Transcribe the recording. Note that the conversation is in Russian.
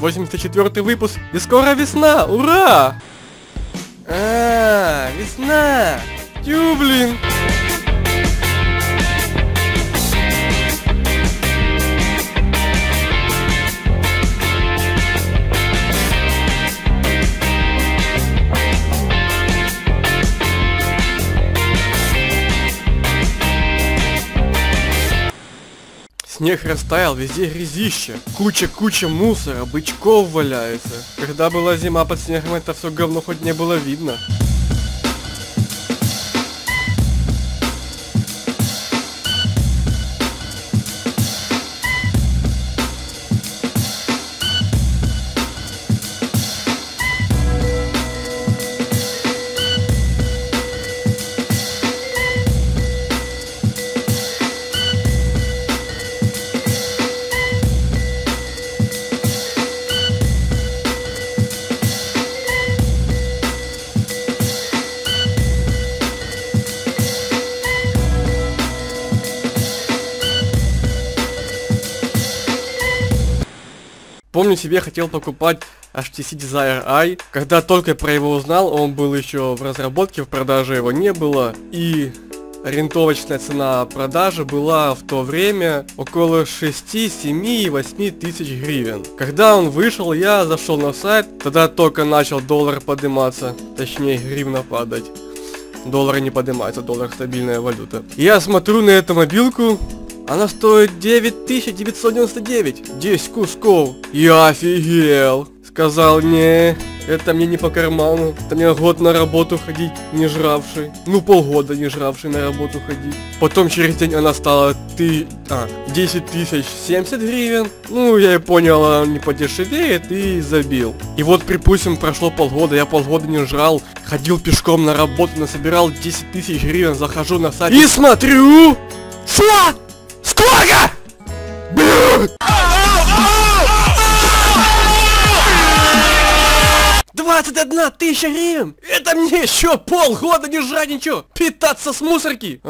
84 выпуск, и скоро весна, ура! Снег растаял, везде грязище. Куча-куча мусора, бычков валяется. Когда была зима под снегом, это все говно хоть не было видно. Помню себе хотел покупать HTC Desire i. Когда только про его узнал, он был еще в разработке, в продаже его не было. И ориентовочная цена продажи была в то время около 6, 7 и 8 тысяч гривен. Когда он вышел, я зашел на сайт, тогда только начал доллар подниматься, точнее гривна падать. Доллар не поднимается, доллар стабильная валюта. Я смотрю на эту мобилку, она стоит 9999. 10 кусков. Я офигел. Сказал, не, это мне не по карману. Это мне год на работу ходить, не жравший. Ну, полгода не жравший на работу ходить. Потом через день она стала ты... А, 10 тысяч 70 гривен. Ну, я и понял, она не подешевеет и забил. И вот, припустим, прошло полгода, я полгода не жрал. Ходил пешком на работу, насобирал 10 тысяч гривен, захожу на сайт и смотрю... Что? Сколько? 21 тысяча гривен! Это мне еще полгода не жрать ничего! Питаться с мусорки!